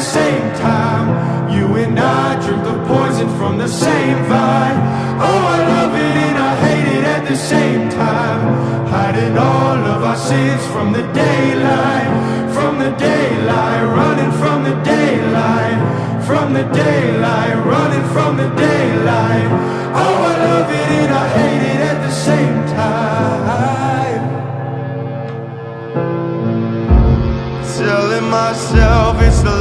the same time. You and I drink the poison from the same vine. Oh, I love it and I hate it at the same time. Hiding all of our sins from the daylight, from the daylight, running from the daylight, from the daylight, running from the daylight. Oh, I love it and I hate it at the same time. Telling myself it's the